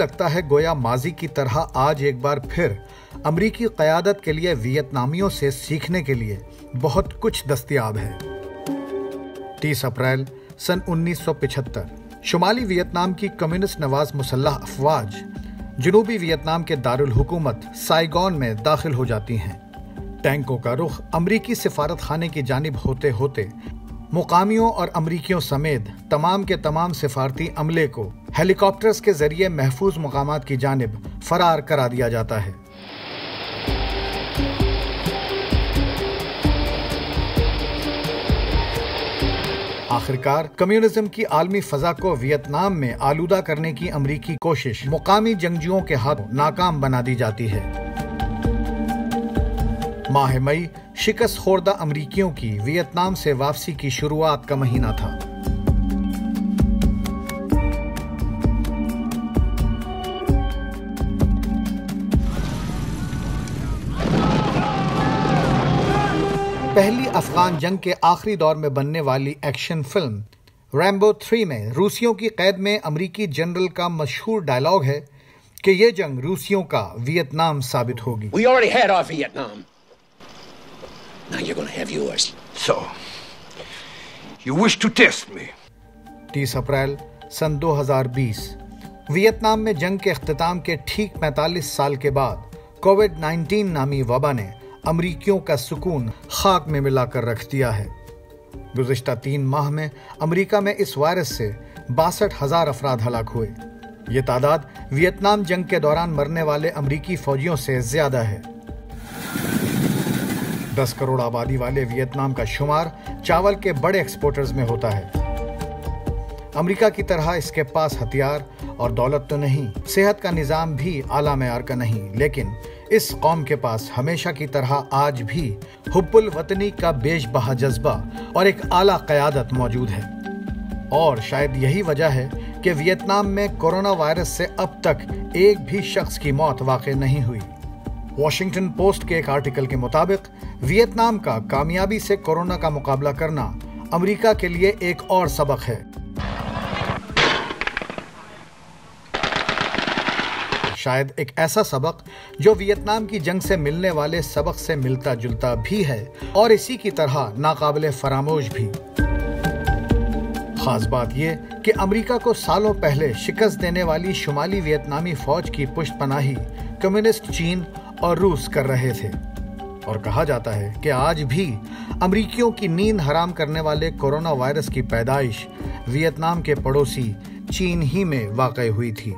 लगता है गोया माजी की तरह आज एक बार फिर अमरीकी क़यादत के लिए वियतनामियों से सीखने के लिए बहुत कुछ दस्तियाब है। 30 अप्रैल सन 1975 शुमाली वियतनाम की कम्युनिस्ट नवाज़ मुसल्ह अफवाज जनूबी वियतनाम के दारुल हुकूमत साइगॉन में दाखिल हो जाती हैं। टैंकों का रुख अमरीकी सिफारत खाने की जानब होते होते मुकामियों और अमरीकियों समेत तमाम के तमाम सिफारती अमले को हेलीकॉप्टर्स के ज़रिए महफूज मकाम की जानब फरार करा दिया जाता है। आखिरकार, कम्युनिज्म की आलमी फजा को वियतनाम में आलूदा करने की अमरीकी कोशिश मुकामी जंगजुओं के हाथों नाकाम बना दी जाती है। माह मई, शिकस्त खोरदा अमरीकियों की वियतनाम से वापसी की शुरुआत का महीना था। पहली अफगान जंग के आखिरी दौर में बनने वाली एक्शन फ़िल्म रैम्बो थ्री में रूसियों की कैद में अमरीकी जनरल का मशहूर डायलॉग है कि यह जंग रूसियों का वियतनाम साबित होगी We already had our Vietnam. Now you're gonna have yours. So, you wish to test me? 30 अप्रैल सन 2020 वियतनाम में जंग के अख्ताम के ठीक 45 साल के बाद कोविड 19 नामी वबा ने अमरीकियों का सुकून खाक में मिलाकर रख दिया है। गुजशत तीन माह में अमरीका में इस वायरस से बासठ हज़ार अफराद हलाक हुए। ये तादाद वियतनाम जंग के दौरान मरने वाले अमरीकी फौजियों से ज़्यादा है। दस करोड़ आबादी वाले वियतनाम का शुमार चावल के बड़े एक्सपोर्टर्स में होता है। अमेरिका की तरह इसके पास हथियार और दौलत तो नहीं, सेहत का निज़ाम भी आला मैार का नहीं, लेकिन इस कौम के पास हमेशा की तरह आज भी हुब्बुल वतनी का बेश बहा जज्बा और एक आला क़यादत मौजूद है। और शायद यही वजह है कि वियतनाम में कोरोना वायरस से अब तक एक भी शख्स की मौत वाक़ नहीं हुई। वॉशिंगटन पोस्ट के एक आर्टिकल के मुताबिक, वियतनाम का कामयाबी से कोरोना का मुकाबला करना अमेरिका के लिए एक और सबक है। शायद एक ऐसा सबक जो वियतनाम की जंग से मिलने वाले सबक से मिलता जुलता भी है और इसी की तरह नाकाबले फरामोश भी। खास बात यह कि अमेरिका को सालों पहले शिकस्त देने वाली शुमाली वियतनामी फौज की पुष्ट पनाही कम्युनिस्ट चीन और रूस कर रहे थे। और कहा जाता है कि आज भी अमरीकियों की नींद हराम करने वाले कोरोना वायरस की पैदाइश वियतनाम के पड़ोसी चीन ही में वाकई हुई थी।